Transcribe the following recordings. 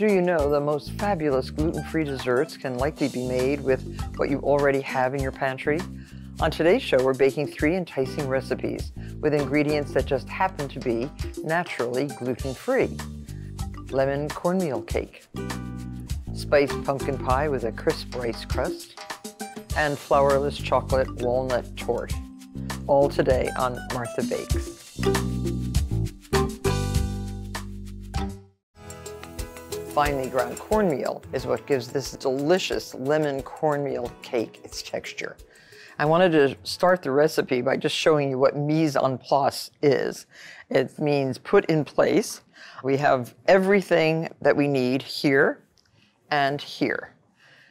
Do you know the most fabulous gluten-free desserts can likely be made with what you already have in your pantry? On today's show, we're baking three enticing recipes with ingredients that just happen to be naturally gluten-free. Lemon cornmeal cake, spiced pumpkin pie with a crisp rice crust, and flourless chocolate walnut torte. All today on Martha Bakes. Finely ground cornmeal is what gives this delicious lemon cornmeal cake its texture. I wanted to start the recipe by just showing you what mise en place is. It means put in place. We have everything that we need here and here.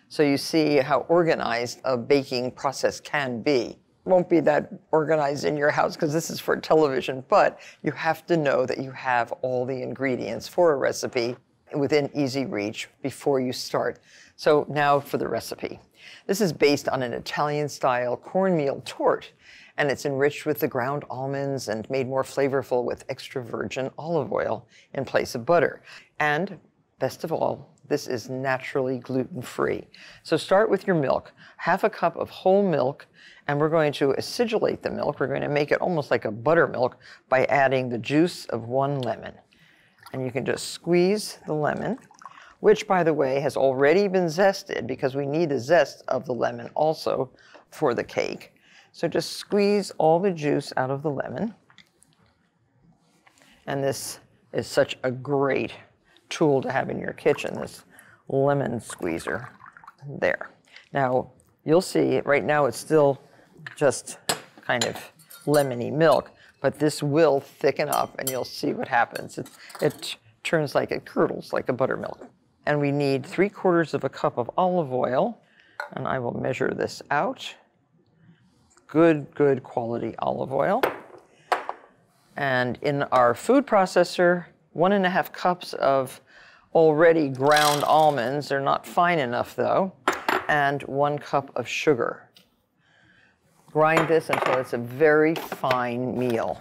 So you see how organized a baking process can be. Won't be that organized in your house because this is for television, but you have to know that you have all the ingredients for a recipe within easy reach before you start. So now for the recipe. This is based on an Italian style cornmeal torte and it's enriched with the ground almonds and made more flavorful with extra virgin olive oil in place of butter. And best of all, this is naturally gluten free. So start with your milk, half a cup of whole milk, and we're going to acidulate the milk. We're going to make it almost like a buttermilk by adding the juice of one lemon. And you can just squeeze the lemon, which by the way has already been zested because we need the zest of the lemon also for the cake. So just squeeze all the juice out of the lemon. And this is such a great tool to have in your kitchen, this lemon squeezer. There. Now, you'll see right now it's still just kind of lemony milk, but this will thicken up and you'll see what happens. It, it turns like it curdles like a buttermilk. And we need three quarters of a cup of olive oil and I will measure this out. Good, good quality olive oil. And in our food processor, one and a half cups of already ground almonds. They're not fine enough though. And one cup of sugar. Grind this until it's a very fine meal.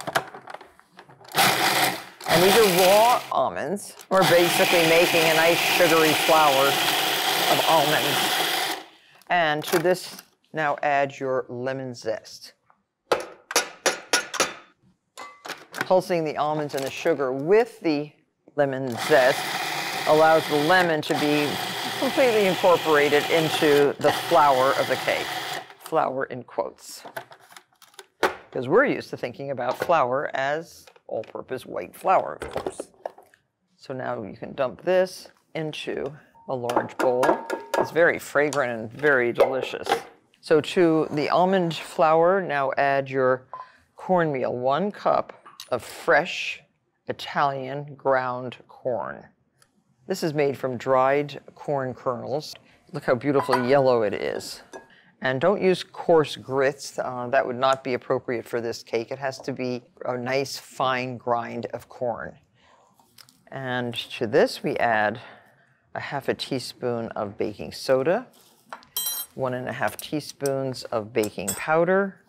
And these are raw almonds. We're basically making a nice sugary flour of almonds. And to this, now add your lemon zest. Pulsing the almonds and the sugar with the lemon zest allows the lemon to be completely incorporated into the flour of the cake flour in quotes. Because we're used to thinking about flour as all-purpose white flour, of course. So now you can dump this into a large bowl. It's very fragrant and very delicious. So to the almond flour, now add your cornmeal, one cup of fresh Italian ground corn. This is made from dried corn kernels. Look how beautifully yellow it is. And don't use coarse grits. Uh, that would not be appropriate for this cake. It has to be a nice fine grind of corn. And to this we add a half a teaspoon of baking soda, one and a half teaspoons of baking powder,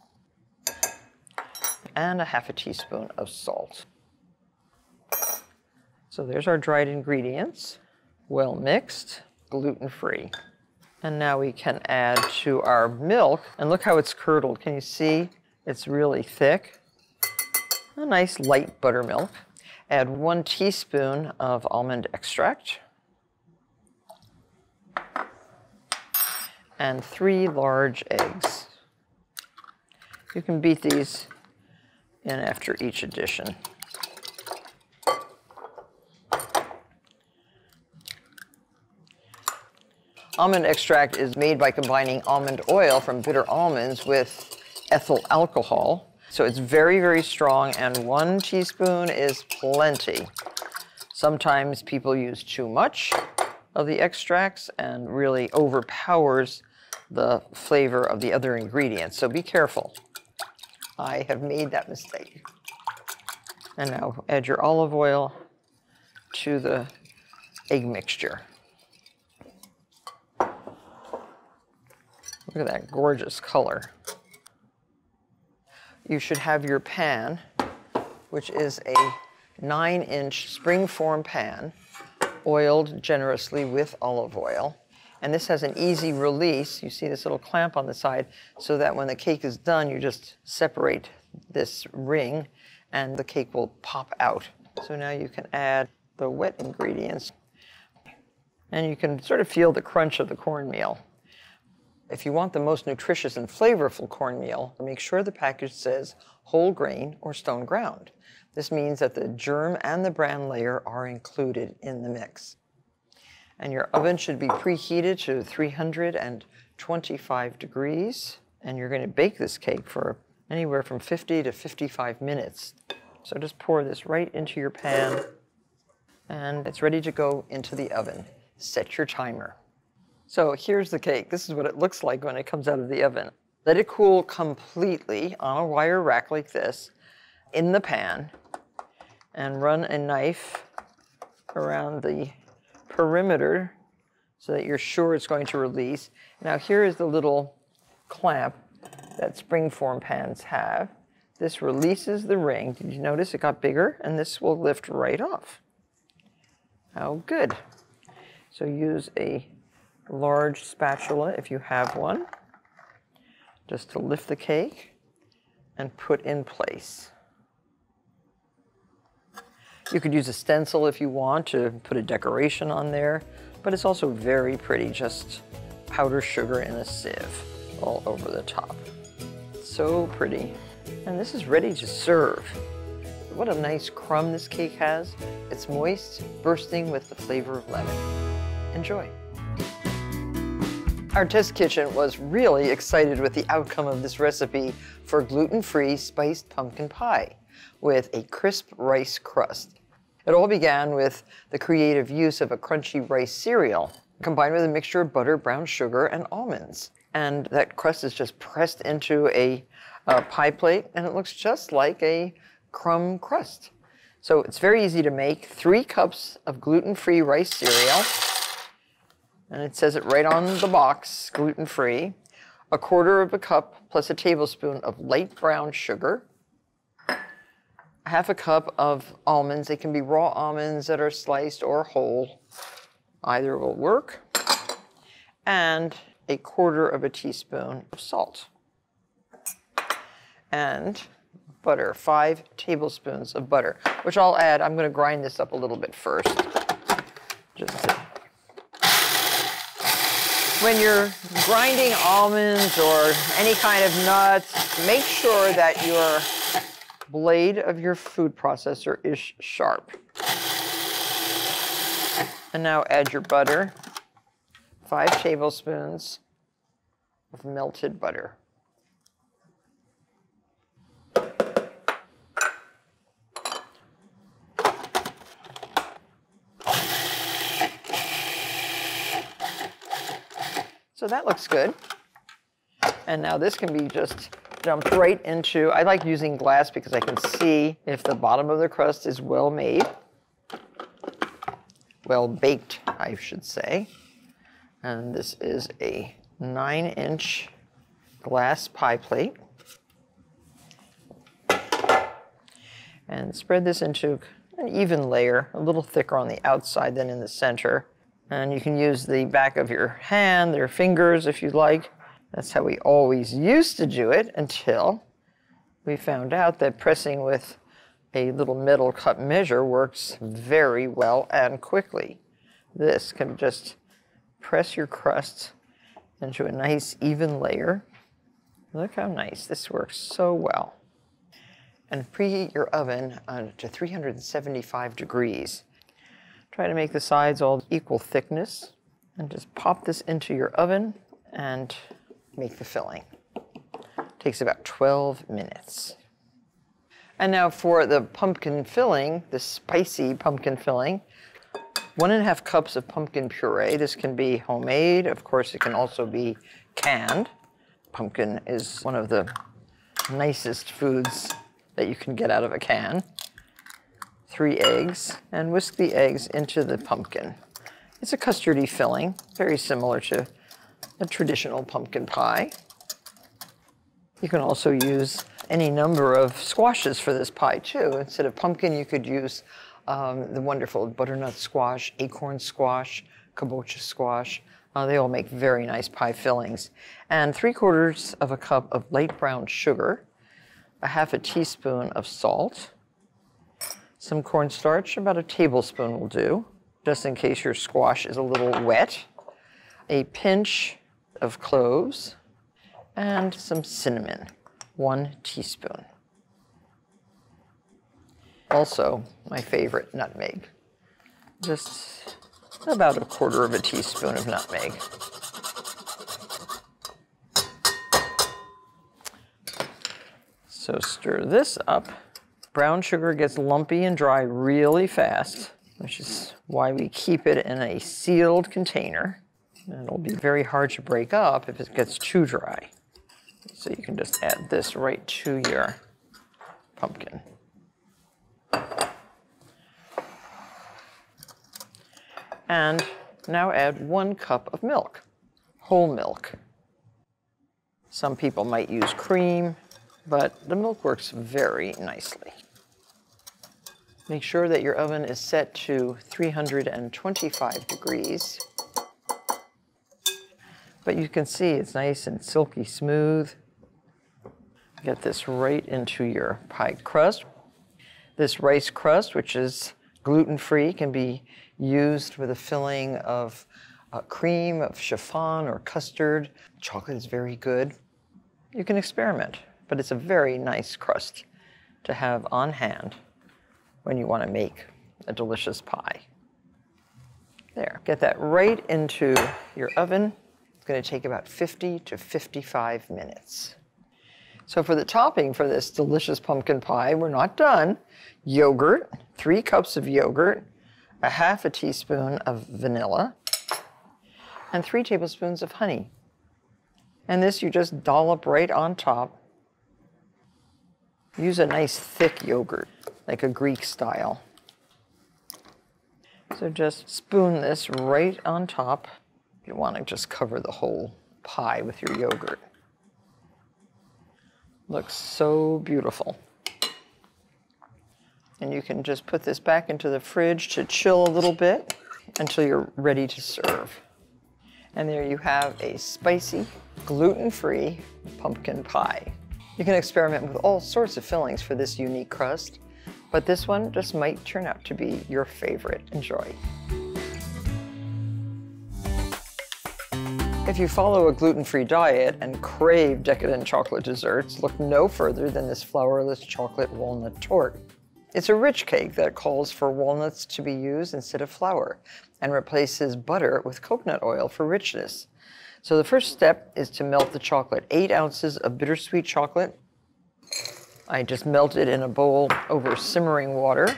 and a half a teaspoon of salt. So there's our dried ingredients, well mixed, gluten-free. And now we can add to our milk, and look how it's curdled. Can you see? It's really thick. A nice light buttermilk. Add one teaspoon of almond extract. And three large eggs. You can beat these in after each addition. Almond extract is made by combining almond oil from bitter almonds with ethyl alcohol. So it's very, very strong, and one teaspoon is plenty. Sometimes people use too much of the extracts and really overpowers the flavor of the other ingredients. So be careful. I have made that mistake. And now add your olive oil to the egg mixture. Look at that gorgeous color. You should have your pan, which is a nine inch springform pan, oiled generously with olive oil. And this has an easy release. You see this little clamp on the side so that when the cake is done, you just separate this ring and the cake will pop out. So now you can add the wet ingredients and you can sort of feel the crunch of the cornmeal. If you want the most nutritious and flavorful cornmeal, make sure the package says whole grain or stone ground. This means that the germ and the bran layer are included in the mix. And your oven should be preheated to 325 degrees. And you're going to bake this cake for anywhere from 50 to 55 minutes. So just pour this right into your pan and it's ready to go into the oven. Set your timer. So here's the cake. This is what it looks like when it comes out of the oven. Let it cool completely on a wire rack like this in the pan and run a knife around the perimeter so that you're sure it's going to release. Now here is the little clamp that springform pans have. This releases the ring. Did you notice it got bigger? And this will lift right off. How good. So use a large spatula if you have one, just to lift the cake and put in place. You could use a stencil if you want to put a decoration on there, but it's also very pretty, just powdered sugar in a sieve all over the top. So pretty. And this is ready to serve. What a nice crumb this cake has. It's moist, bursting with the flavor of lemon. Enjoy. Our test kitchen was really excited with the outcome of this recipe for gluten-free spiced pumpkin pie with a crisp rice crust. It all began with the creative use of a crunchy rice cereal combined with a mixture of butter, brown sugar, and almonds. And that crust is just pressed into a, a pie plate and it looks just like a crumb crust. So it's very easy to make. Three cups of gluten-free rice cereal, and it says it right on the box, gluten-free. A quarter of a cup plus a tablespoon of light brown sugar. Half a cup of almonds. They can be raw almonds that are sliced or whole. Either will work. And a quarter of a teaspoon of salt. And butter, five tablespoons of butter, which I'll add. I'm going to grind this up a little bit first. Just when you're grinding almonds or any kind of nuts, make sure that your blade of your food processor is sharp. And now add your butter, five tablespoons of melted butter. So that looks good. And now this can be just dumped right into, I like using glass because I can see if the bottom of the crust is well made, well baked, I should say. And this is a nine inch glass pie plate. And spread this into an even layer, a little thicker on the outside than in the center. And you can use the back of your hand, your fingers if you'd like. That's how we always used to do it until we found out that pressing with a little metal cup measure works very well and quickly. This can just press your crust into a nice even layer. Look how nice, this works so well. And preheat your oven to 375 degrees. Try to make the sides all equal thickness and just pop this into your oven and make the filling. Takes about 12 minutes. And now for the pumpkin filling, the spicy pumpkin filling, one and a half cups of pumpkin puree. This can be homemade. Of course, it can also be canned. Pumpkin is one of the nicest foods that you can get out of a can three eggs and whisk the eggs into the pumpkin. It's a custardy filling, very similar to a traditional pumpkin pie. You can also use any number of squashes for this pie too. Instead of pumpkin, you could use um, the wonderful butternut squash, acorn squash, kabocha squash. Uh, they all make very nice pie fillings. And three quarters of a cup of light brown sugar, a half a teaspoon of salt, some cornstarch, about a tablespoon will do, just in case your squash is a little wet, a pinch of cloves, and some cinnamon, one teaspoon. Also, my favorite, nutmeg. Just about a quarter of a teaspoon of nutmeg. So stir this up. Brown sugar gets lumpy and dry really fast, which is why we keep it in a sealed container. And it'll be very hard to break up if it gets too dry. So you can just add this right to your pumpkin. And now add one cup of milk, whole milk. Some people might use cream, but the milk works very nicely. Make sure that your oven is set to 325 degrees. But you can see it's nice and silky smooth. Get this right into your pie crust. This rice crust, which is gluten-free, can be used with a filling of uh, cream, of chiffon or custard. Chocolate is very good. You can experiment, but it's a very nice crust to have on hand when you want to make a delicious pie. There, get that right into your oven. It's going to take about 50 to 55 minutes. So for the topping for this delicious pumpkin pie, we're not done. Yogurt, three cups of yogurt, a half a teaspoon of vanilla, and three tablespoons of honey. And this you just dollop right on top. Use a nice thick yogurt, like a Greek style. So just spoon this right on top. You want to just cover the whole pie with your yogurt. Looks so beautiful. And you can just put this back into the fridge to chill a little bit until you're ready to serve. And there you have a spicy, gluten-free pumpkin pie. You can experiment with all sorts of fillings for this unique crust, but this one just might turn out to be your favorite. Enjoy. If you follow a gluten-free diet and crave decadent chocolate desserts, look no further than this flourless chocolate walnut torte. It's a rich cake that calls for walnuts to be used instead of flour and replaces butter with coconut oil for richness. So the first step is to melt the chocolate. Eight ounces of bittersweet chocolate. I just melt it in a bowl over simmering water.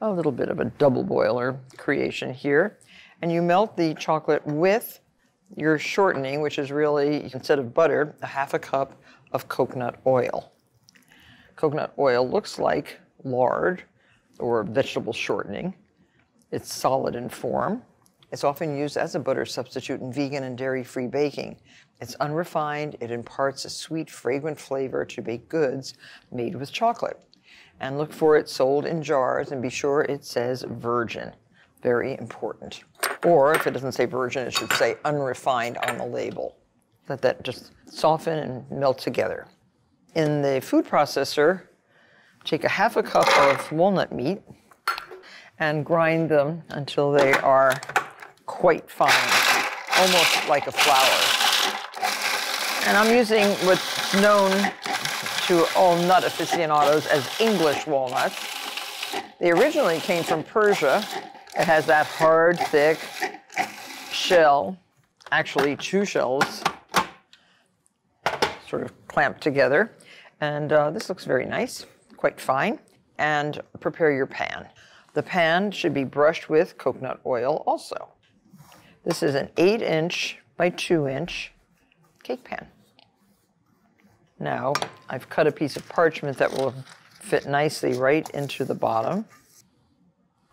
A little bit of a double boiler creation here. And you melt the chocolate with your shortening, which is really, instead of butter, a half a cup of coconut oil. Coconut oil looks like lard or vegetable shortening. It's solid in form. It's often used as a butter substitute in vegan and dairy-free baking. It's unrefined. It imparts a sweet, fragrant flavor to baked goods made with chocolate. And look for it sold in jars and be sure it says virgin. Very important. Or if it doesn't say virgin, it should say unrefined on the label. Let that just soften and melt together. In the food processor, take a half a cup of walnut meat and grind them until they are quite fine, almost like a flour. And I'm using what's known to all nut aficionados as English walnuts. They originally came from Persia it has that hard, thick shell, actually two shells, sort of clamped together. And uh, this looks very nice, quite fine. And prepare your pan. The pan should be brushed with coconut oil also. This is an eight inch by two inch cake pan. Now, I've cut a piece of parchment that will fit nicely right into the bottom.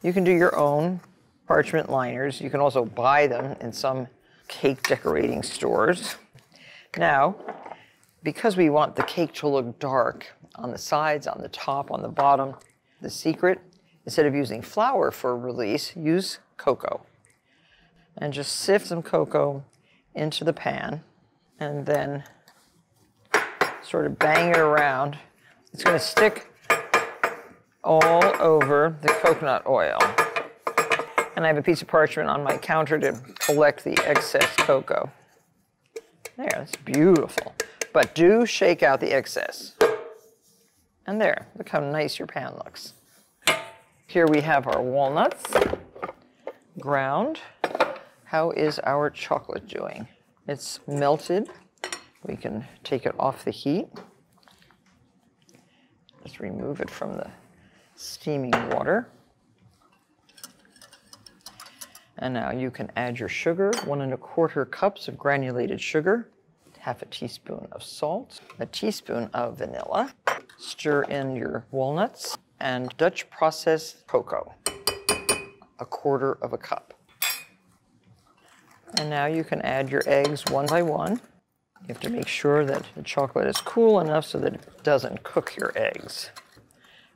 You can do your own parchment liners. You can also buy them in some cake decorating stores. Now, because we want the cake to look dark on the sides, on the top, on the bottom, the secret Instead of using flour for release, use cocoa. And just sift some cocoa into the pan and then sort of bang it around. It's going to stick all over the coconut oil. And I have a piece of parchment on my counter to collect the excess cocoa. There, that's beautiful. But do shake out the excess. And there, look how nice your pan looks. Here we have our walnuts ground. How is our chocolate doing? It's melted. We can take it off the heat. Just remove it from the steaming water. And now you can add your sugar, one and a quarter cups of granulated sugar, half a teaspoon of salt, a teaspoon of vanilla. Stir in your walnuts and Dutch processed cocoa, a quarter of a cup. And now you can add your eggs one by one. You have to make sure that the chocolate is cool enough so that it doesn't cook your eggs.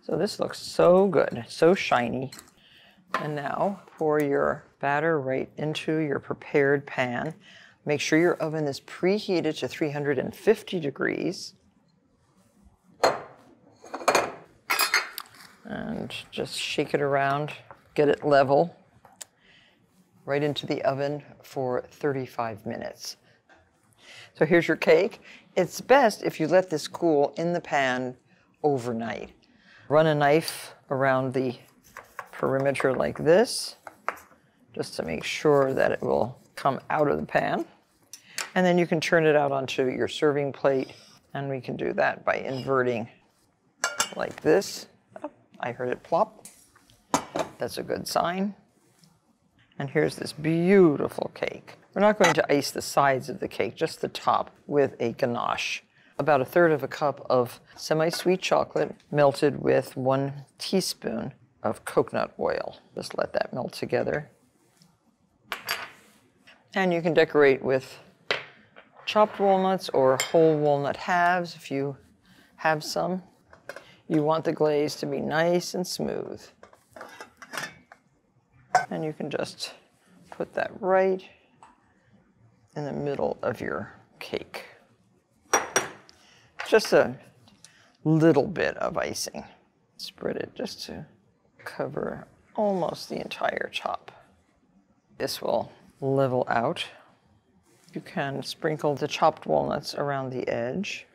So this looks so good, so shiny. And now pour your batter right into your prepared pan. Make sure your oven is preheated to 350 degrees. And just shake it around, get it level, right into the oven for 35 minutes. So here's your cake. It's best if you let this cool in the pan overnight. Run a knife around the perimeter like this, just to make sure that it will come out of the pan. And then you can turn it out onto your serving plate, and we can do that by inverting like this. Oh, I heard it plop. That's a good sign. And here's this beautiful cake. We're not going to ice the sides of the cake, just the top with a ganache. About a third of a cup of semi-sweet chocolate melted with one teaspoon of coconut oil. Just let that melt together. And you can decorate with chopped walnuts or whole walnut halves if you have some. You want the glaze to be nice and smooth. And you can just put that right in the middle of your cake. Just a little bit of icing. Spread it just to cover almost the entire top. This will level out. You can sprinkle the chopped walnuts around the edge.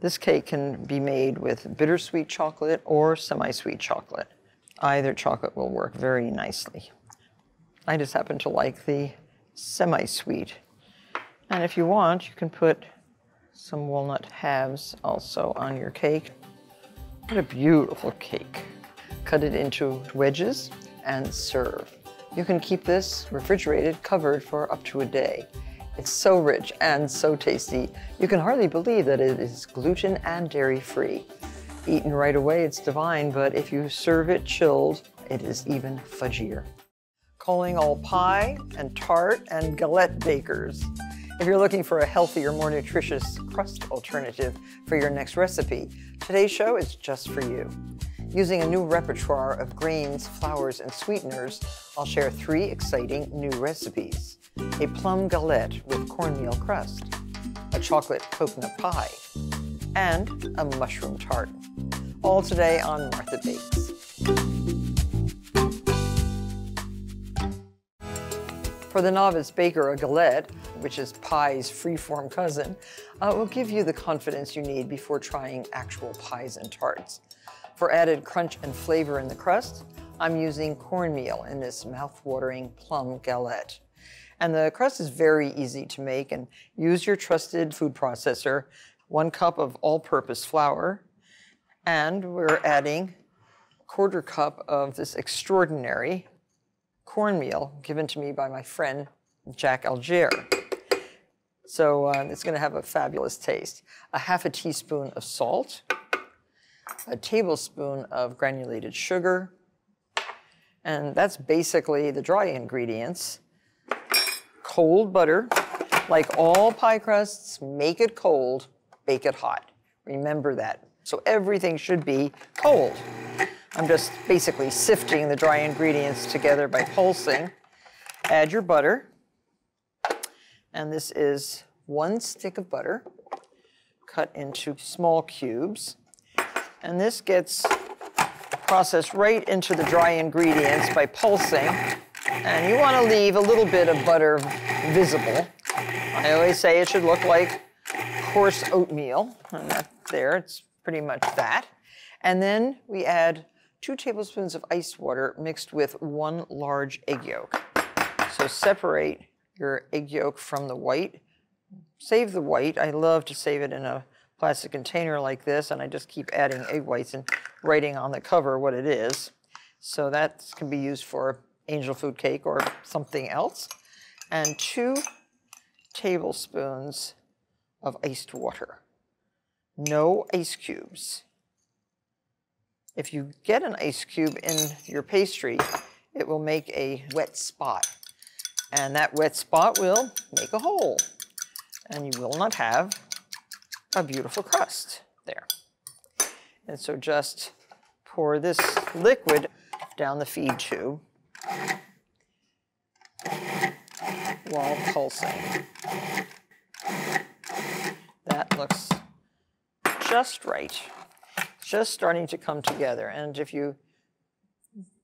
This cake can be made with bittersweet chocolate or semi-sweet chocolate. Either chocolate will work very nicely. I just happen to like the semi-sweet. And if you want, you can put some walnut halves also on your cake. What a beautiful cake cut it into wedges, and serve. You can keep this refrigerated covered for up to a day. It's so rich and so tasty, you can hardly believe that it is gluten and dairy free. Eaten right away, it's divine, but if you serve it chilled, it is even fudgier. Calling all pie and tart and galette bakers. If you're looking for a healthier, more nutritious crust alternative for your next recipe, today's show is just for you. Using a new repertoire of grains, flours, and sweeteners, I'll share three exciting new recipes. A plum galette with cornmeal crust, a chocolate coconut pie, and a mushroom tart. All today on Martha Bakes. For the novice baker, a galette, which is pie's free-form cousin, uh, will give you the confidence you need before trying actual pies and tarts. For added crunch and flavor in the crust, I'm using cornmeal in this mouth-watering plum galette. And the crust is very easy to make and use your trusted food processor, one cup of all-purpose flour, and we're adding a quarter cup of this extraordinary cornmeal given to me by my friend Jack Algiere. So uh, it's gonna have a fabulous taste. A half a teaspoon of salt, a tablespoon of granulated sugar, and that's basically the dry ingredients. Cold butter, like all pie crusts, make it cold, bake it hot. Remember that. So everything should be cold. I'm just basically sifting the dry ingredients together by pulsing. Add your butter. And this is one stick of butter cut into small cubes. And this gets processed right into the dry ingredients by pulsing. And you want to leave a little bit of butter visible. I always say it should look like coarse oatmeal. And there, it's pretty much that. And then we add two tablespoons of ice water mixed with one large egg yolk. So separate your egg yolk from the white. Save the white. I love to save it in a plastic container like this, and I just keep adding egg whites and writing on the cover what it is. So that can be used for angel food cake or something else. And two tablespoons of iced water. No ice cubes. If you get an ice cube in your pastry, it will make a wet spot. And that wet spot will make a hole. And you will not have a beautiful crust there. And so just pour this liquid down the feed tube while pulsing. That looks just right. Just starting to come together. And if you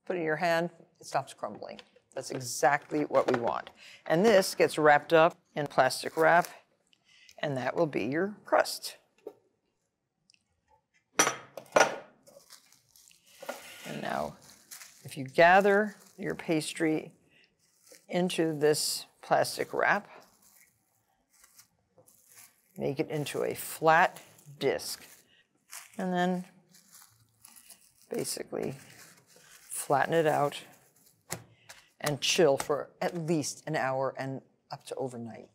put it in your hand, it stops crumbling. That's exactly what we want. And this gets wrapped up in plastic wrap, and that will be your crust. And now, if you gather your pastry into this plastic wrap, make it into a flat disc, and then basically flatten it out and chill for at least an hour and up to overnight.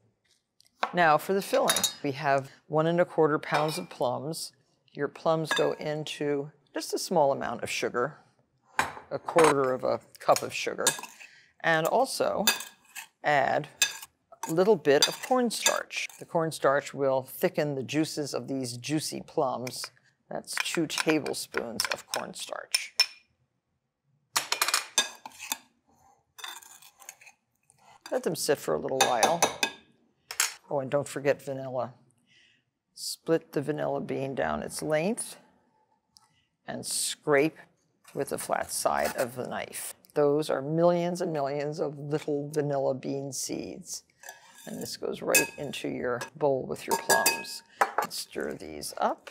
Now for the filling, we have one and a quarter pounds of plums. Your plums go into just a small amount of sugar, a quarter of a cup of sugar, and also add a little bit of cornstarch. The cornstarch will thicken the juices of these juicy plums. That's two tablespoons of cornstarch. Let them sit for a little while. Oh, and don't forget vanilla. Split the vanilla bean down its length and scrape with the flat side of the knife. Those are millions and millions of little vanilla bean seeds. And this goes right into your bowl with your plums. Stir these up.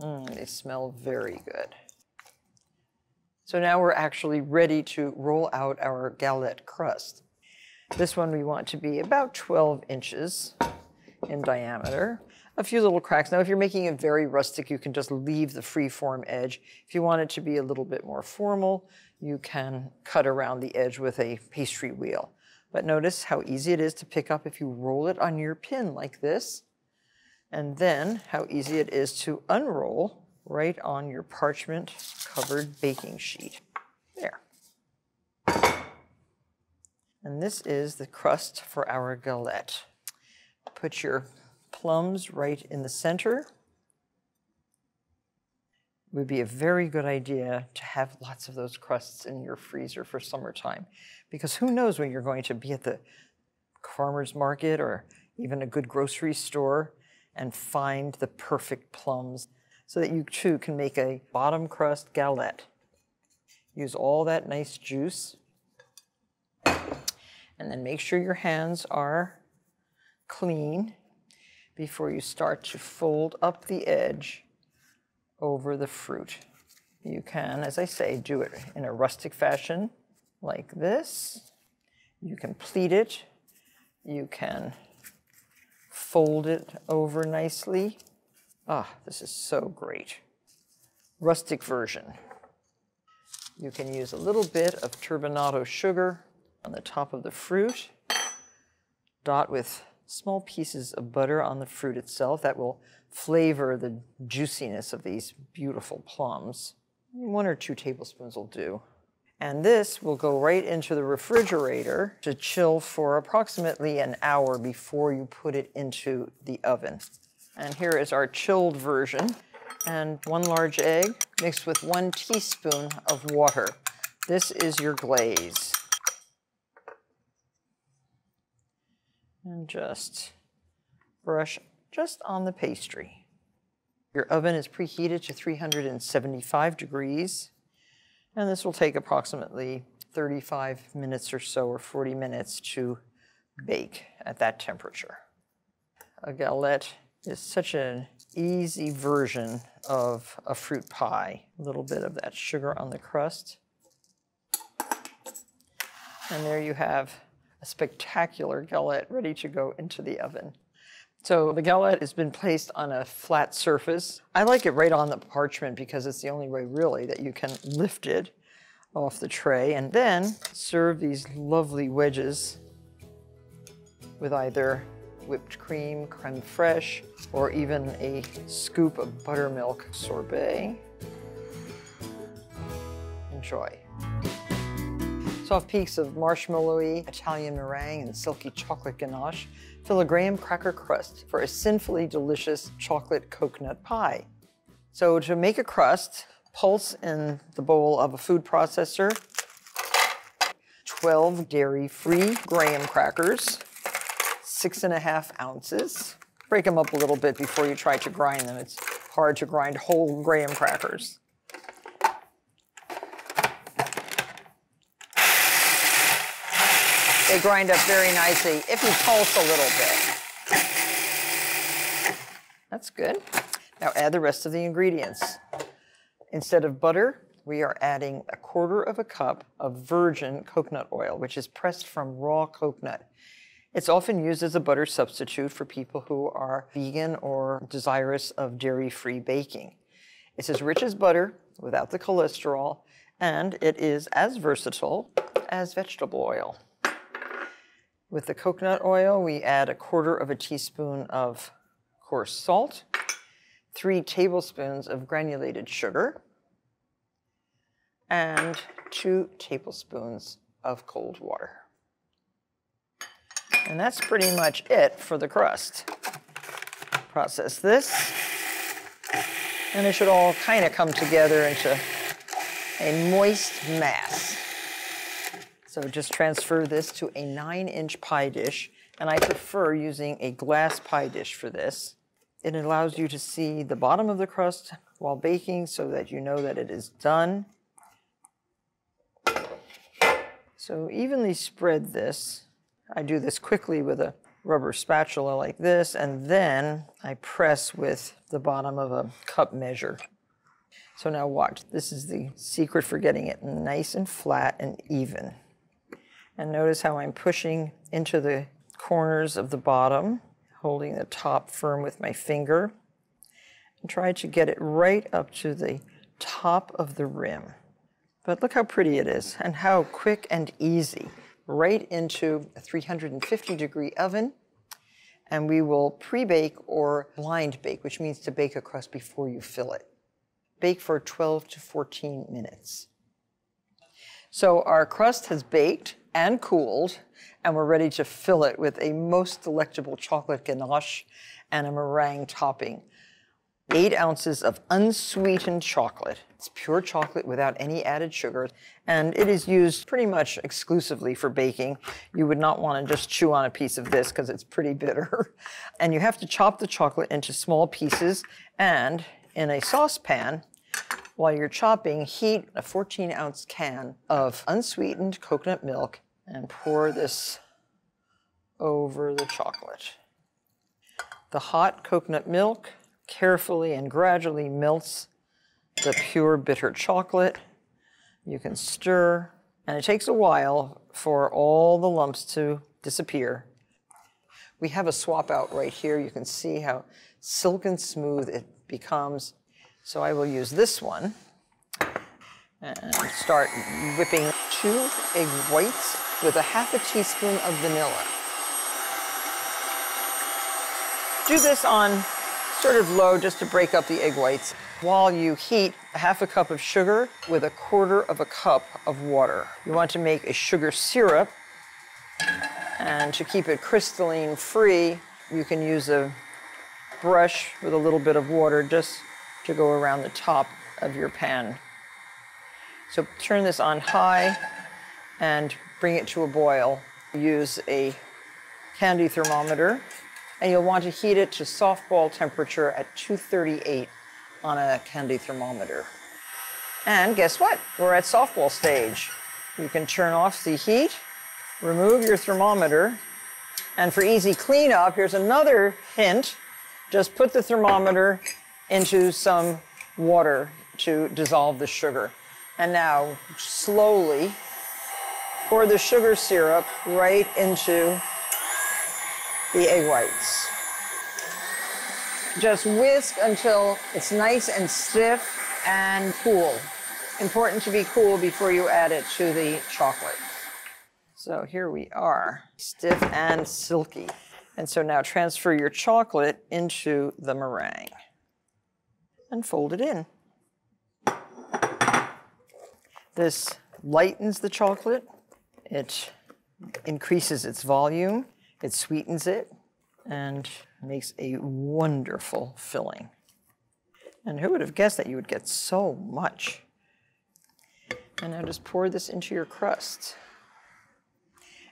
Mm, they smell very good. So now we're actually ready to roll out our galette crust. This one we want to be about 12 inches in diameter. A few little cracks. Now if you're making it very rustic, you can just leave the free-form edge. If you want it to be a little bit more formal, you can cut around the edge with a pastry wheel. But notice how easy it is to pick up if you roll it on your pin like this. And then how easy it is to unroll right on your parchment covered baking sheet. There. And this is the crust for our galette. Put your plums right in the center. Would be a very good idea to have lots of those crusts in your freezer for summertime because who knows when you're going to be at the farmer's market or even a good grocery store and find the perfect plums so that you too can make a bottom crust galette. Use all that nice juice. And then make sure your hands are clean before you start to fold up the edge over the fruit. You can, as I say, do it in a rustic fashion like this. You can pleat it. You can fold it over nicely. Ah, this is so great. Rustic version. You can use a little bit of turbinado sugar on the top of the fruit. Dot with small pieces of butter on the fruit itself. That will flavor the juiciness of these beautiful plums. One or two tablespoons will do. And this will go right into the refrigerator to chill for approximately an hour before you put it into the oven. And here is our chilled version. and one large egg mixed with one teaspoon of water. This is your glaze. And just brush just on the pastry. Your oven is preheated to 375 degrees, and this will take approximately 35 minutes or so, or 40 minutes to bake at that temperature. A galette is such an easy version of a fruit pie. A little bit of that sugar on the crust. And there you have a spectacular galette ready to go into the oven. So the galette has been placed on a flat surface. I like it right on the parchment because it's the only way really that you can lift it off the tray and then serve these lovely wedges with either whipped cream, creme fraiche, or even a scoop of buttermilk sorbet. Enjoy. Soft peaks of marshmallowy Italian meringue and silky chocolate ganache fill a graham cracker crust for a sinfully delicious chocolate coconut pie. So to make a crust, pulse in the bowl of a food processor 12 dairy-free graham crackers, six and a half ounces. Break them up a little bit before you try to grind them. It's hard to grind whole graham crackers. They grind up very nicely if you pulse a little bit. That's good. Now add the rest of the ingredients. Instead of butter, we are adding a quarter of a cup of virgin coconut oil, which is pressed from raw coconut. It's often used as a butter substitute for people who are vegan or desirous of dairy-free baking. It's as rich as butter without the cholesterol, and it is as versatile as vegetable oil. With the coconut oil, we add a quarter of a teaspoon of coarse salt, three tablespoons of granulated sugar, and two tablespoons of cold water. And that's pretty much it for the crust. Process this, and it should all kind of come together into a moist mass. So just transfer this to a nine inch pie dish, and I prefer using a glass pie dish for this. It allows you to see the bottom of the crust while baking so that you know that it is done. So evenly spread this I do this quickly with a rubber spatula like this, and then I press with the bottom of a cup measure. So now watch, this is the secret for getting it nice and flat and even. And notice how I'm pushing into the corners of the bottom, holding the top firm with my finger, and try to get it right up to the top of the rim. But look how pretty it is and how quick and easy right into a 350 degree oven and we will pre-bake or blind bake, which means to bake a crust before you fill it. Bake for 12 to 14 minutes. So our crust has baked and cooled, and we're ready to fill it with a most delectable chocolate ganache and a meringue topping eight ounces of unsweetened chocolate. It's pure chocolate without any added sugar, and it is used pretty much exclusively for baking. You would not want to just chew on a piece of this because it's pretty bitter. and you have to chop the chocolate into small pieces, and in a saucepan, while you're chopping, heat a 14 ounce can of unsweetened coconut milk and pour this over the chocolate. The hot coconut milk carefully and gradually melts the pure bitter chocolate. You can stir, and it takes a while for all the lumps to disappear. We have a swap out right here. You can see how silken smooth it becomes. So I will use this one and start whipping two egg whites with a half a teaspoon of vanilla. Do this on sort of low just to break up the egg whites while you heat a half a cup of sugar with a quarter of a cup of water. You want to make a sugar syrup and to keep it crystalline free, you can use a brush with a little bit of water just to go around the top of your pan. So turn this on high and bring it to a boil. Use a candy thermometer and you'll want to heat it to softball temperature at 238 on a candy thermometer. And guess what? We're at softball stage. You can turn off the heat, remove your thermometer, and for easy cleanup, here's another hint. Just put the thermometer into some water to dissolve the sugar. And now slowly pour the sugar syrup right into the egg whites. Just whisk until it's nice and stiff and cool. Important to be cool before you add it to the chocolate. So here we are, stiff and silky. And so now transfer your chocolate into the meringue and fold it in. This lightens the chocolate, it increases its volume, it sweetens it, and makes a wonderful filling. And who would have guessed that you would get so much? And now just pour this into your crust.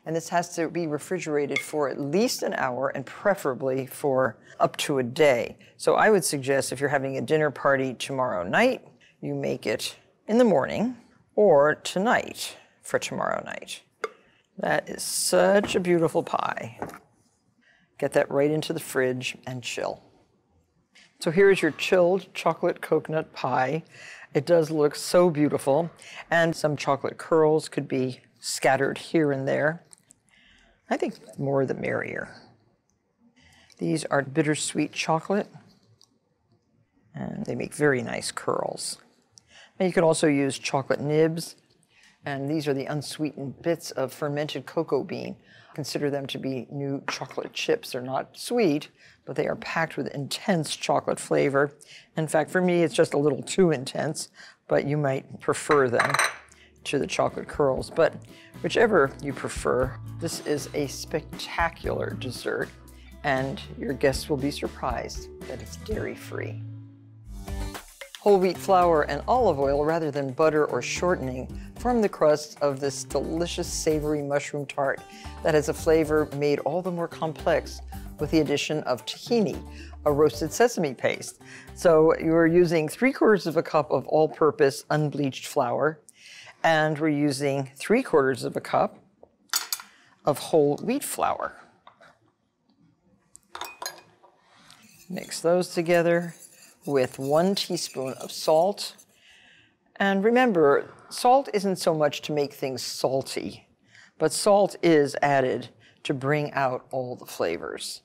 And this has to be refrigerated for at least an hour and preferably for up to a day. So I would suggest if you're having a dinner party tomorrow night, you make it in the morning or tonight for tomorrow night. That is such a beautiful pie. Get that right into the fridge and chill. So here is your chilled chocolate coconut pie. It does look so beautiful, and some chocolate curls could be scattered here and there. I think more the merrier. These are bittersweet chocolate, and they make very nice curls. And you can also use chocolate nibs, and these are the unsweetened bits of fermented cocoa bean. Consider them to be new chocolate chips. They're not sweet, but they are packed with intense chocolate flavor. In fact, for me, it's just a little too intense, but you might prefer them to the chocolate curls. But whichever you prefer, this is a spectacular dessert, and your guests will be surprised that it's dairy free. Whole wheat flour and olive oil rather than butter or shortening form the crust of this delicious savory mushroom tart that has a flavor made all the more complex with the addition of tahini, a roasted sesame paste. So you're using three quarters of a cup of all-purpose unbleached flour, and we're using three quarters of a cup of whole wheat flour. Mix those together with one teaspoon of salt. And remember, salt isn't so much to make things salty, but salt is added to bring out all the flavors.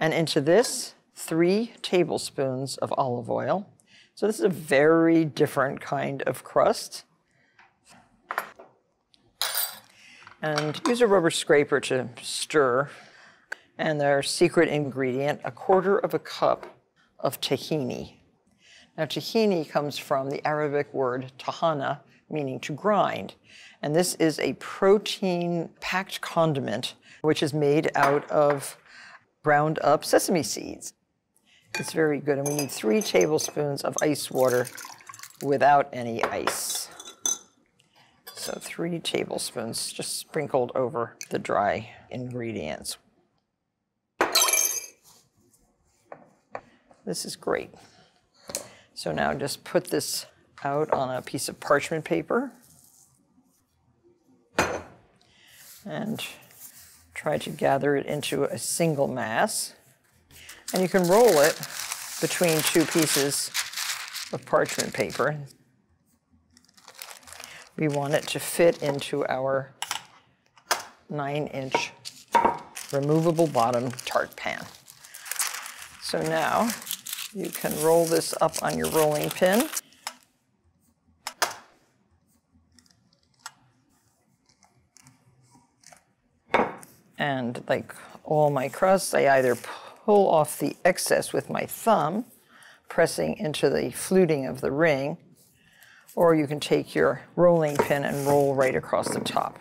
And into this, three tablespoons of olive oil. So this is a very different kind of crust. And use a rubber scraper to stir. And their secret ingredient, a quarter of a cup of tahini. Now, tahini comes from the Arabic word tahana, meaning to grind. And this is a protein packed condiment which is made out of ground up sesame seeds. It's very good. And we need three tablespoons of ice water without any ice. So, three tablespoons just sprinkled over the dry ingredients. This is great. So now just put this out on a piece of parchment paper and try to gather it into a single mass. And you can roll it between two pieces of parchment paper. We want it to fit into our nine inch removable bottom tart pan. So now you can roll this up on your rolling pin. And like all my crusts, I either pull off the excess with my thumb, pressing into the fluting of the ring, or you can take your rolling pin and roll right across the top.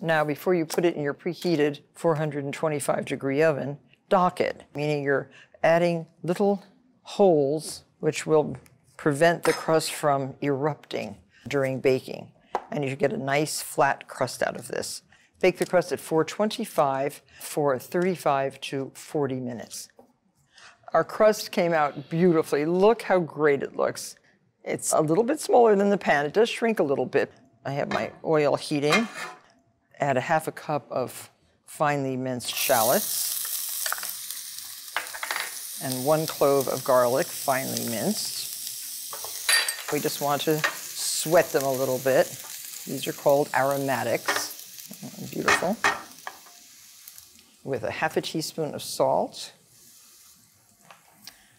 Now, before you put it in your preheated 425 degree oven, dock it, meaning you're adding little holes which will prevent the crust from erupting during baking. And you get a nice flat crust out of this. Bake the crust at 425 for 35 to 40 minutes. Our crust came out beautifully. Look how great it looks. It's a little bit smaller than the pan. It does shrink a little bit. I have my oil heating. Add a half a cup of finely minced shallots and one clove of garlic, finely minced. We just want to sweat them a little bit. These are called aromatics. Beautiful. With a half a teaspoon of salt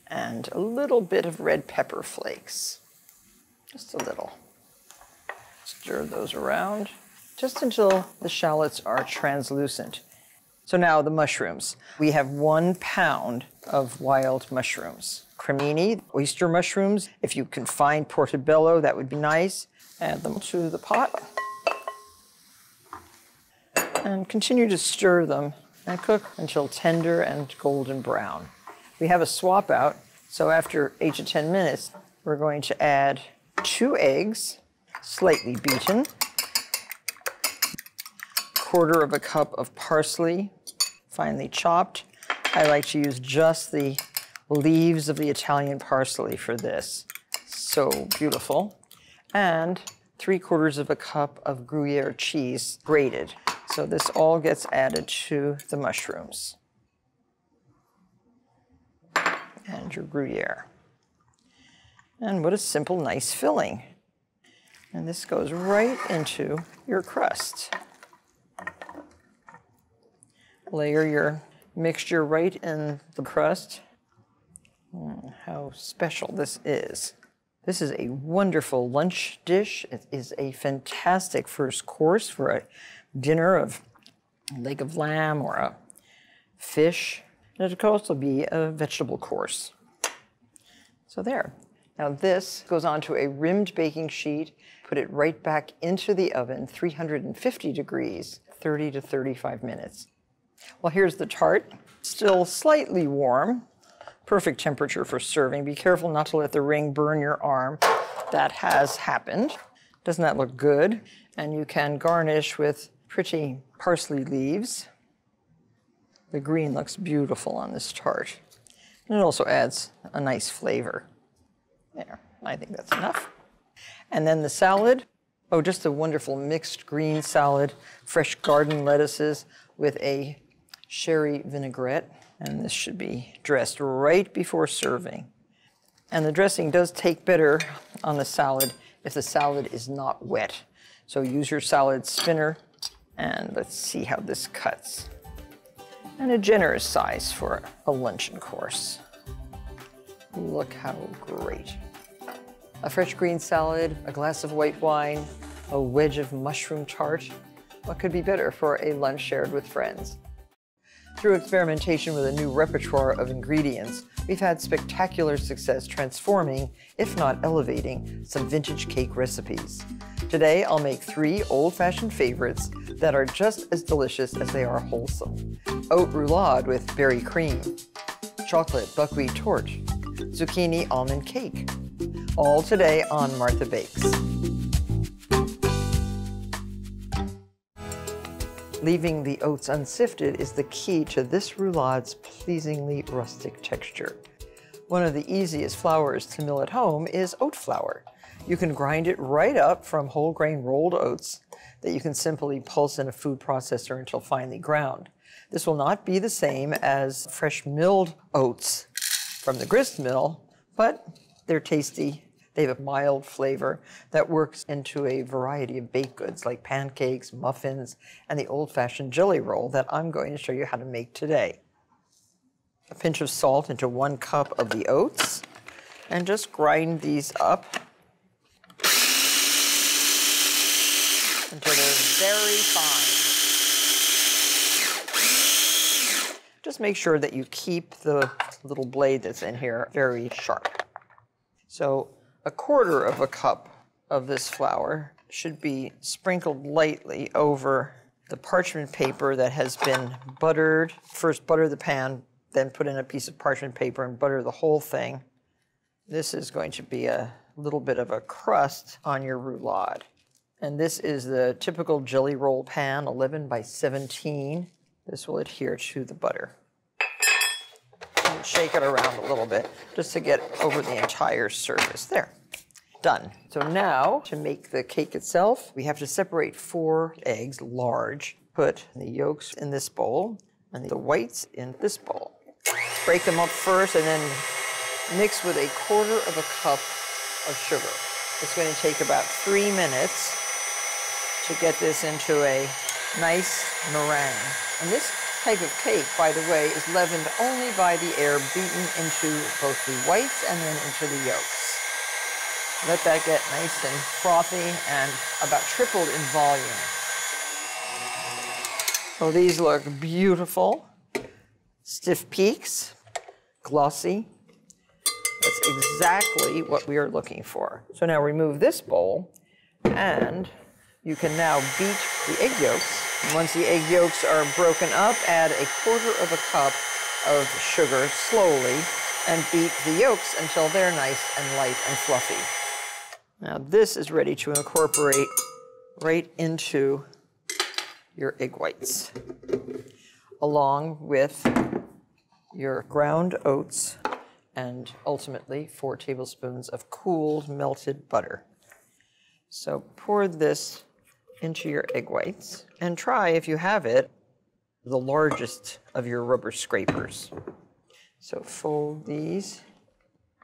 and a little bit of red pepper flakes. Just a little. Stir those around just until the shallots are translucent. So now the mushrooms. We have one pound of wild mushrooms. Cremini, oyster mushrooms. If you can find portobello, that would be nice. Add them to the pot. And continue to stir them and cook until tender and golden brown. We have a swap out, so after eight to 10 minutes, we're going to add two eggs, slightly beaten, quarter of a cup of parsley, finely chopped. I like to use just the leaves of the Italian parsley for this. So beautiful. And three quarters of a cup of Gruyere cheese grated. So this all gets added to the mushrooms. And your Gruyere. And what a simple, nice filling. And this goes right into your crust. Layer your mixture right in the crust. Mm, how special this is. This is a wonderful lunch dish. It is a fantastic first course for a dinner of a leg of lamb or a fish. And it could also be a vegetable course. So there. Now this goes onto a rimmed baking sheet. Put it right back into the oven, 350 degrees, 30 to 35 minutes. Well, here's the tart. Still slightly warm. Perfect temperature for serving. Be careful not to let the ring burn your arm. That has happened. Doesn't that look good? And you can garnish with pretty parsley leaves. The green looks beautiful on this tart. And it also adds a nice flavor. There, I think that's enough. And then the salad. Oh, just a wonderful mixed green salad, fresh garden lettuces with a sherry vinaigrette, and this should be dressed right before serving. And the dressing does take better on the salad if the salad is not wet. So use your salad spinner, and let's see how this cuts. And a generous size for a luncheon course. Look how great. A fresh green salad, a glass of white wine, a wedge of mushroom tart. What could be better for a lunch shared with friends? Through experimentation with a new repertoire of ingredients, we've had spectacular success transforming, if not elevating, some vintage cake recipes. Today, I'll make three old-fashioned favorites that are just as delicious as they are wholesome. Oat roulade with berry cream, chocolate buckwheat torte, zucchini almond cake. All today on Martha Bakes. Leaving the oats unsifted is the key to this roulade's pleasingly rustic texture. One of the easiest flours to mill at home is oat flour. You can grind it right up from whole grain rolled oats that you can simply pulse in a food processor until finely ground. This will not be the same as fresh milled oats from the grist mill, but they're tasty they have a mild flavor that works into a variety of baked goods like pancakes, muffins, and the old-fashioned jelly roll that I'm going to show you how to make today. A pinch of salt into one cup of the oats, and just grind these up until they're very fine. Just make sure that you keep the little blade that's in here very sharp. So a quarter of a cup of this flour should be sprinkled lightly over the parchment paper that has been buttered. First butter the pan, then put in a piece of parchment paper and butter the whole thing. This is going to be a little bit of a crust on your roulade. And this is the typical jelly roll pan, 11 by 17. This will adhere to the butter. And shake it around a little bit just to get over the entire surface. There, done. So now to make the cake itself, we have to separate four eggs, large, put the yolks in this bowl and the whites in this bowl. Break them up first and then mix with a quarter of a cup of sugar. It's going to take about three minutes to get this into a nice meringue. And this type of cake, by the way, is leavened only by the air beaten into both the whites and then into the yolks. Let that get nice and frothy and about tripled in volume. So these look beautiful. Stiff peaks, glossy, that's exactly what we are looking for. So now remove this bowl and you can now beat the egg yolks. Once the egg yolks are broken up, add a quarter of a cup of sugar slowly and beat the yolks until they're nice and light and fluffy. Now this is ready to incorporate right into your egg whites along with your ground oats and ultimately four tablespoons of cooled melted butter. So pour this into your egg whites and try, if you have it, the largest of your rubber scrapers. So fold these.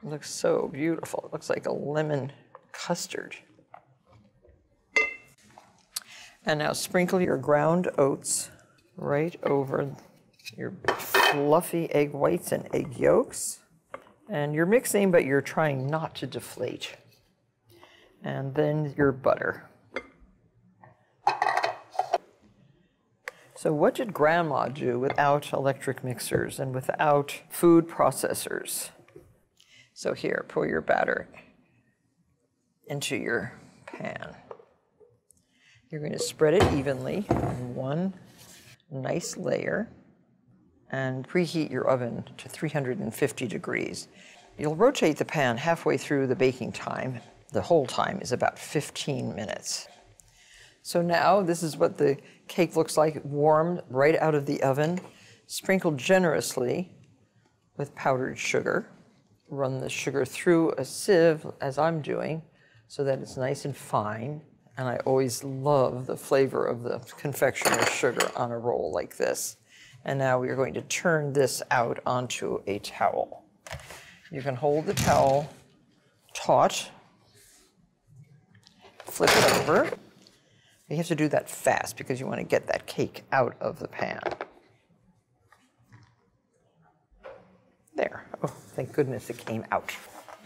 It looks so beautiful. It looks like a lemon custard. And now sprinkle your ground oats right over your fluffy egg whites and egg yolks. And you're mixing, but you're trying not to deflate. And then your butter. So what did grandma do without electric mixers and without food processors? So here, pour your batter into your pan. You're going to spread it evenly on one nice layer and preheat your oven to 350 degrees. You'll rotate the pan halfway through the baking time. The whole time is about 15 minutes. So now this is what the cake looks like, warmed right out of the oven, sprinkled generously with powdered sugar. Run the sugar through a sieve, as I'm doing, so that it's nice and fine. And I always love the flavor of the confectioner's sugar on a roll like this. And now we are going to turn this out onto a towel. You can hold the towel taut, flip it over. You have to do that fast because you want to get that cake out of the pan. There. Oh, thank goodness it came out.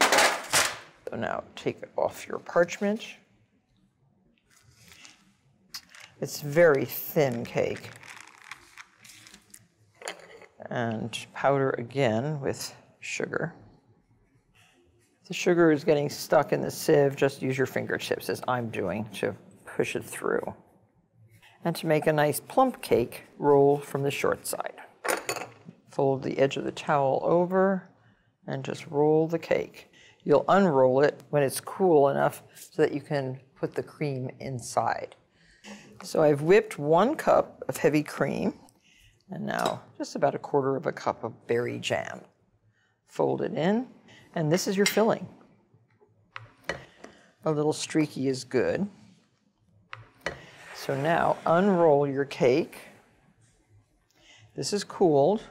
So now take it off your parchment. It's very thin cake and powder again with sugar. If the sugar is getting stuck in the sieve, just use your fingertips as I'm doing to push it through. And to make a nice plump cake, roll from the short side. Fold the edge of the towel over and just roll the cake. You'll unroll it when it's cool enough so that you can put the cream inside. So I've whipped one cup of heavy cream and now just about a quarter of a cup of berry jam. Fold it in, and this is your filling. A little streaky is good. So now unroll your cake. This is cooled.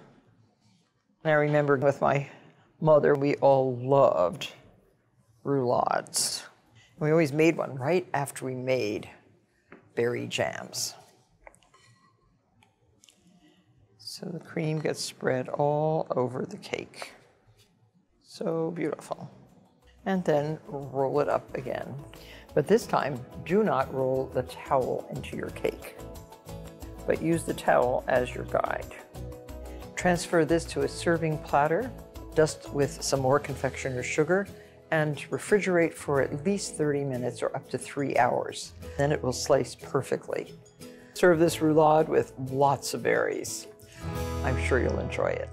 And I remember with my mother, we all loved roulades. We always made one right after we made berry jams. So the cream gets spread all over the cake. So beautiful. And then roll it up again. But this time, do not roll the towel into your cake, but use the towel as your guide. Transfer this to a serving platter, dust with some more confectioner's sugar, and refrigerate for at least 30 minutes or up to three hours. Then it will slice perfectly. Serve this roulade with lots of berries. I'm sure you'll enjoy it.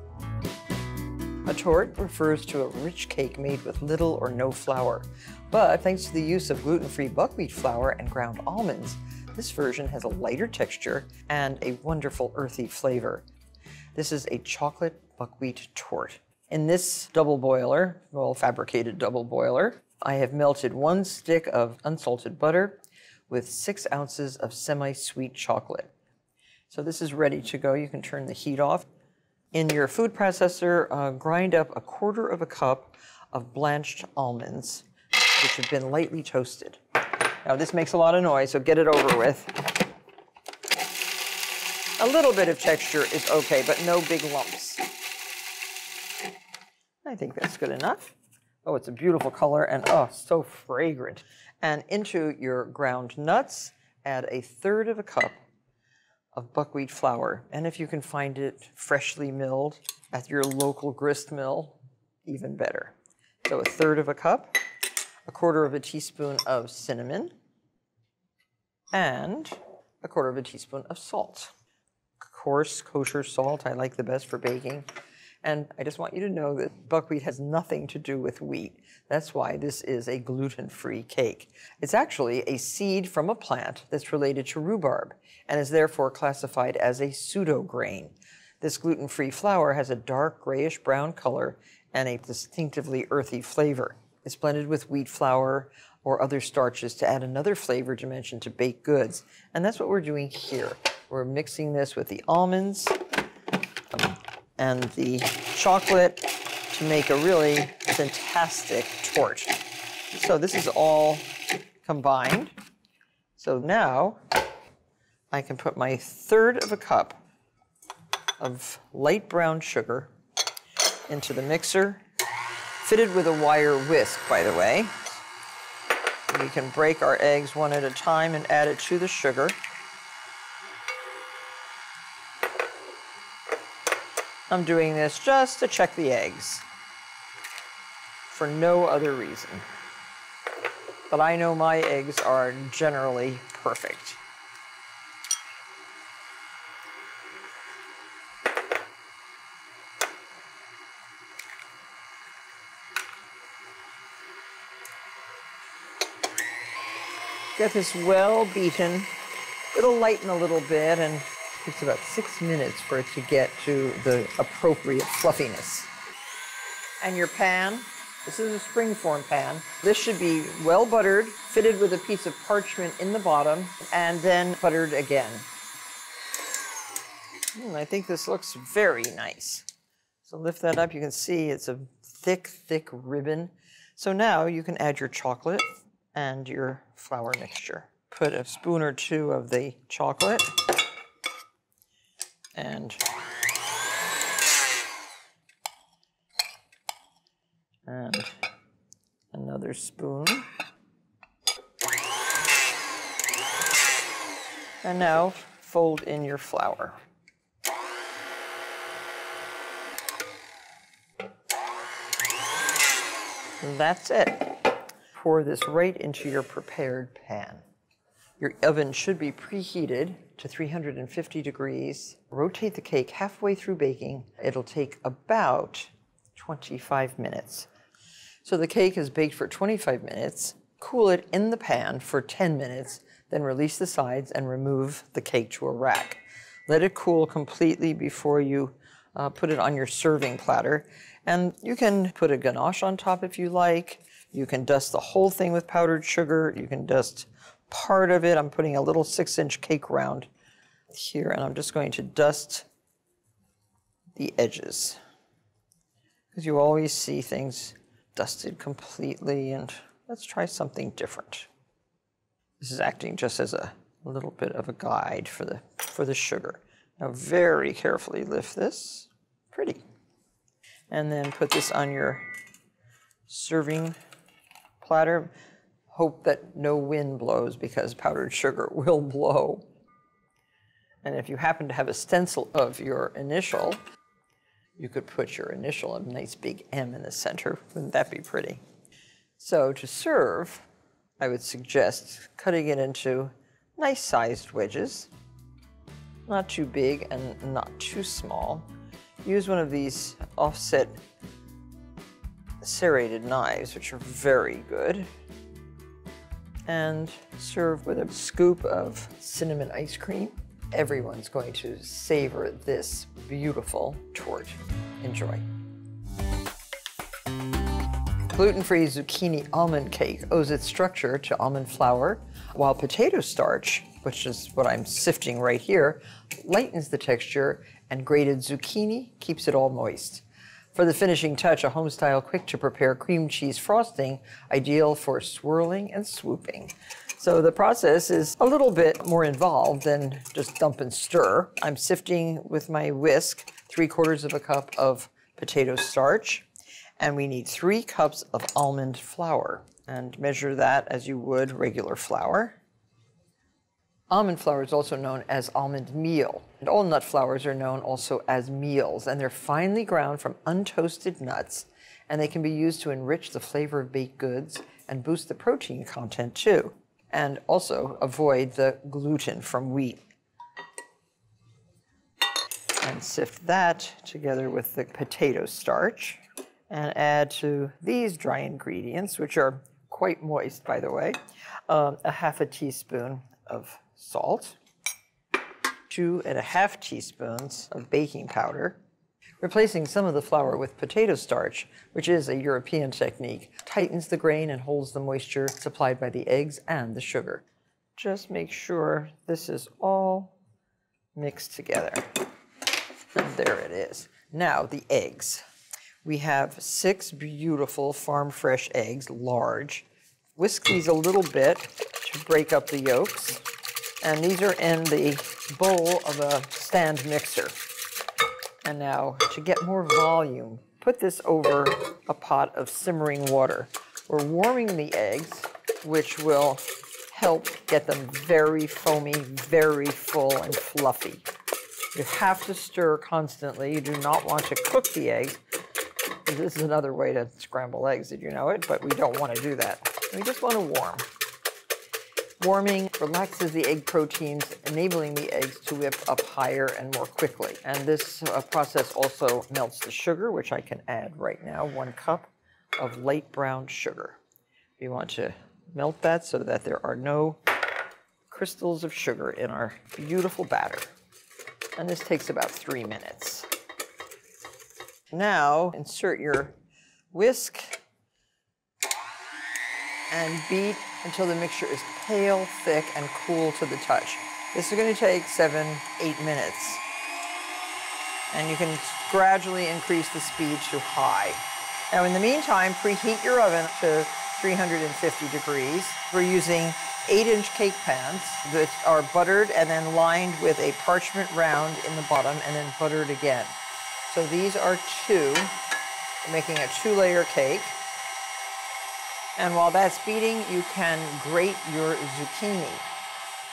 A torte refers to a rich cake made with little or no flour. But thanks to the use of gluten-free buckwheat flour and ground almonds, this version has a lighter texture and a wonderful earthy flavor. This is a chocolate buckwheat torte. In this double boiler, well fabricated double boiler, I have melted one stick of unsalted butter with six ounces of semi-sweet chocolate. So this is ready to go. You can turn the heat off. In your food processor, uh, grind up a quarter of a cup of blanched almonds, which have been lightly toasted. Now this makes a lot of noise, so get it over with. A little bit of texture is okay, but no big lumps. I think that's good enough. Oh, it's a beautiful color and oh, so fragrant. And into your ground nuts, add a third of a cup of buckwheat flour. And if you can find it freshly milled at your local grist mill, even better. So a third of a cup, a quarter of a teaspoon of cinnamon, and a quarter of a teaspoon of salt. Coarse kosher salt I like the best for baking. And I just want you to know that buckwheat has nothing to do with wheat. That's why this is a gluten-free cake. It's actually a seed from a plant that's related to rhubarb and is therefore classified as a pseudograin. This gluten-free flour has a dark grayish brown color and a distinctively earthy flavor. It's blended with wheat flour or other starches to add another flavor dimension to baked goods. And that's what we're doing here. We're mixing this with the almonds um, and the chocolate to make a really fantastic torte. So this is all combined. So now I can put my third of a cup of light brown sugar into the mixer, fitted with a wire whisk, by the way. We can break our eggs one at a time and add it to the sugar. I'm doing this just to check the eggs for no other reason. But I know my eggs are generally perfect. Get this well beaten. It'll lighten a little bit and takes about six minutes for it to get to the appropriate fluffiness. And your pan, this is a springform pan. This should be well buttered, fitted with a piece of parchment in the bottom, and then buttered again. Mm, I think this looks very nice. So lift that up, you can see it's a thick, thick ribbon. So now you can add your chocolate and your flour mixture. Put a spoon or two of the chocolate and and another spoon. And now fold in your flour. That's it. Pour this right into your prepared pan. Your oven should be preheated to 350 degrees. Rotate the cake halfway through baking. It'll take about 25 minutes. So the cake is baked for 25 minutes. Cool it in the pan for 10 minutes, then release the sides and remove the cake to a rack. Let it cool completely before you uh, put it on your serving platter. And you can put a ganache on top if you like. You can dust the whole thing with powdered sugar. You can dust part of it. I'm putting a little six inch cake round here and I'm just going to dust the edges. Because you always see things dusted completely and let's try something different. This is acting just as a, little bit of a guide for the, for the sugar. Now very carefully lift this, pretty. And then put this on your serving platter hope that no wind blows because powdered sugar will blow. And if you happen to have a stencil of your initial, you could put your initial, a nice big M in the center. Wouldn't that be pretty? So to serve, I would suggest cutting it into nice sized wedges, not too big and not too small. Use one of these offset serrated knives, which are very good. And serve with a scoop of cinnamon ice cream. Everyone's going to savor this beautiful torte. Enjoy. Gluten-free zucchini almond cake owes its structure to almond flour, while potato starch, which is what I'm sifting right here, lightens the texture and grated zucchini keeps it all moist. For the finishing touch, a home-style quick-to-prepare cream cheese frosting, ideal for swirling and swooping. So the process is a little bit more involved than just dump and stir. I'm sifting with my whisk three quarters of a cup of potato starch, and we need three cups of almond flour. And measure that as you would regular flour. Almond flour is also known as almond meal, and all nut flours are known also as meals, and they're finely ground from untoasted nuts, and they can be used to enrich the flavor of baked goods and boost the protein content too, and also avoid the gluten from wheat. And sift that together with the potato starch, and add to these dry ingredients, which are quite moist, by the way, um, a half a teaspoon of salt, two and a half teaspoons of baking powder, Replacing some of the flour with potato starch, which is a European technique, tightens the grain and holds the moisture supplied by the eggs and the sugar. Just make sure this is all mixed together. And there it is. Now the eggs. We have six beautiful farm fresh eggs, large. Whisk these a little bit to break up the yolks and these are in the bowl of a stand mixer. And now, to get more volume, put this over a pot of simmering water. We're warming the eggs, which will help get them very foamy, very full and fluffy. You have to stir constantly. You do not want to cook the eggs. This is another way to scramble eggs, did you know it? But we don't want to do that. We just want to warm. Warming relaxes the egg proteins, enabling the eggs to whip up higher and more quickly. And this uh, process also melts the sugar, which I can add right now, one cup of light brown sugar. We want to melt that so that there are no crystals of sugar in our beautiful batter. And this takes about three minutes. Now, insert your whisk and beat until the mixture is pale, thick, and cool to the touch. This is going to take seven, eight minutes. And you can gradually increase the speed to high. Now in the meantime, preheat your oven to 350 degrees. We're using eight inch cake pans that are buttered and then lined with a parchment round in the bottom and then buttered again. So these are two, making a two layer cake. And while that's beating, you can grate your zucchini.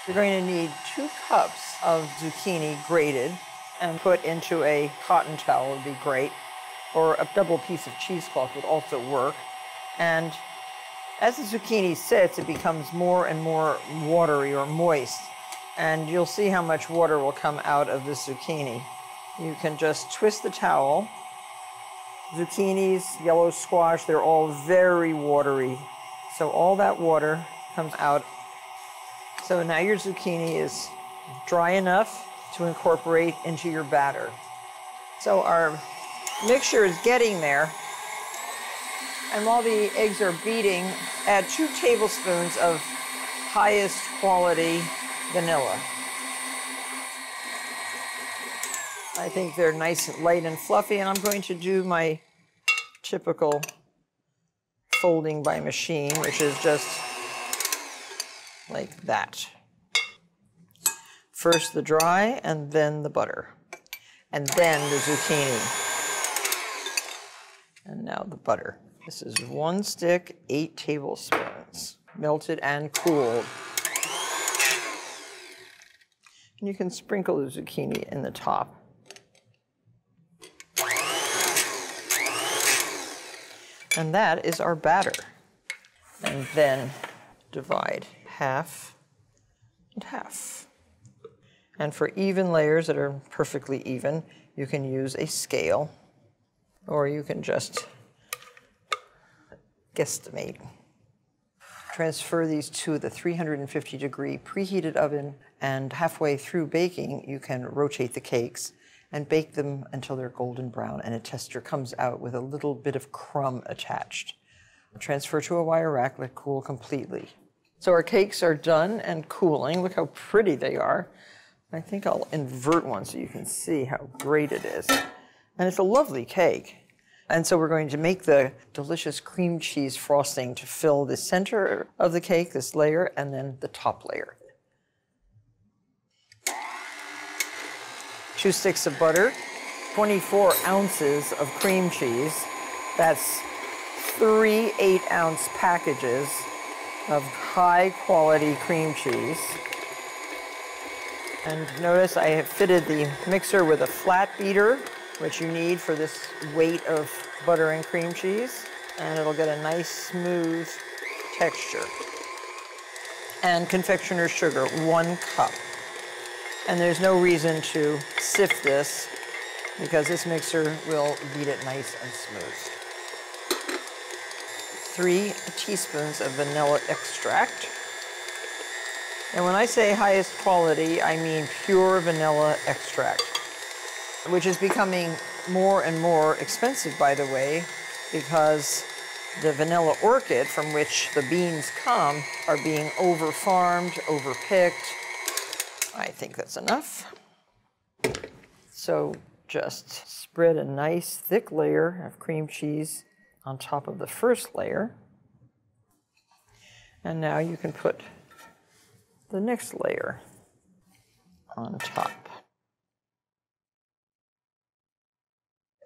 You're going to need two cups of zucchini grated and put into a cotton towel would be great, or a double piece of cheesecloth would also work. And as the zucchini sits, it becomes more and more watery or moist. And you'll see how much water will come out of the zucchini. You can just twist the towel zucchinis, yellow squash, they're all very watery. So all that water comes out. So now your zucchini is dry enough to incorporate into your batter. So our mixture is getting there. And while the eggs are beating, add two tablespoons of highest quality vanilla. I think they're nice light and fluffy, and I'm going to do my typical folding by machine, which is just like that. First the dry, and then the butter, and then the zucchini. And now the butter. This is one stick, eight tablespoons, melted and cooled. And you can sprinkle the zucchini in the top. And that is our batter. And then divide half and half. And for even layers that are perfectly even, you can use a scale or you can just guesstimate. Transfer these to the 350 degree preheated oven, and halfway through baking, you can rotate the cakes and bake them until they're golden brown and a tester comes out with a little bit of crumb attached. Transfer to a wire rack, let cool completely. So our cakes are done and cooling. Look how pretty they are. I think I'll invert one so you can see how great it is. And it's a lovely cake. And so we're going to make the delicious cream cheese frosting to fill the center of the cake, this layer, and then the top layer. Two sticks of butter, 24 ounces of cream cheese. That's three eight ounce packages of high quality cream cheese. And notice I have fitted the mixer with a flat beater which you need for this weight of butter and cream cheese, and it'll get a nice smooth texture. And confectioner's sugar, one cup. And there's no reason to sift this because this mixer will beat it nice and smooth. Three teaspoons of vanilla extract. And when I say highest quality, I mean pure vanilla extract which is becoming more and more expensive, by the way, because the vanilla orchid from which the beans come are being over-farmed, over-picked. I think that's enough. So just spread a nice thick layer of cream cheese on top of the first layer. And now you can put the next layer on top.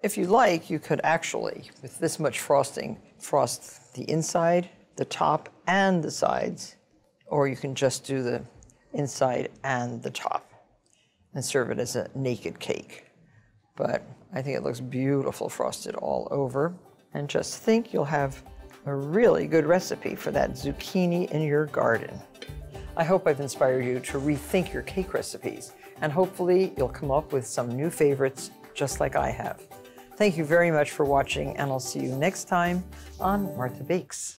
If you like, you could actually, with this much frosting, frost the inside, the top, and the sides, or you can just do the inside and the top and serve it as a naked cake. But I think it looks beautiful frosted all over. And just think you'll have a really good recipe for that zucchini in your garden. I hope I've inspired you to rethink your cake recipes, and hopefully you'll come up with some new favorites just like I have. Thank you very much for watching, and I'll see you next time on Martha Bakes.